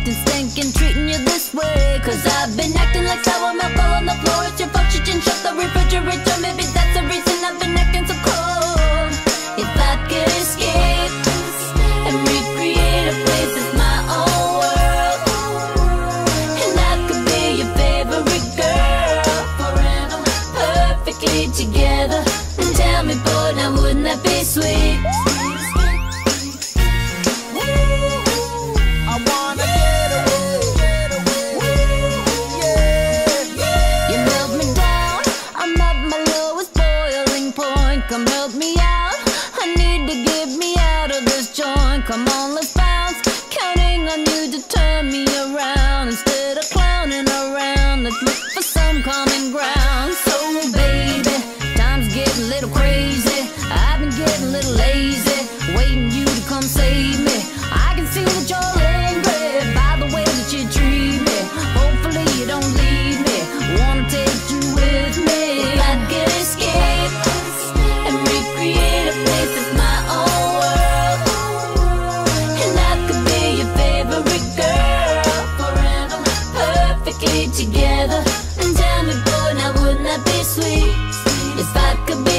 acting stinking, treating you this way. Cause I've been acting like sour milk all on the floor. It's your fault you didn't shut the refrigerator. Maybe that's the reason I've been acting so cold. If I could escape and recreate a place that's my own world, and I could be your favorite girl forever, perfectly together. And tell me, boy, now wouldn't that be sweet? Come help me out. I need to get me out of this joint. Come on, let's bounce. Counting on you to turn me around. Instead of clowning around, let's look for some common ground. So, baby, times get a little crazy. I've been getting a little lazy. Waiting you to come save me. I can see the joy. together And tell me, boy, now wouldn't that be sweet, sweet. If I could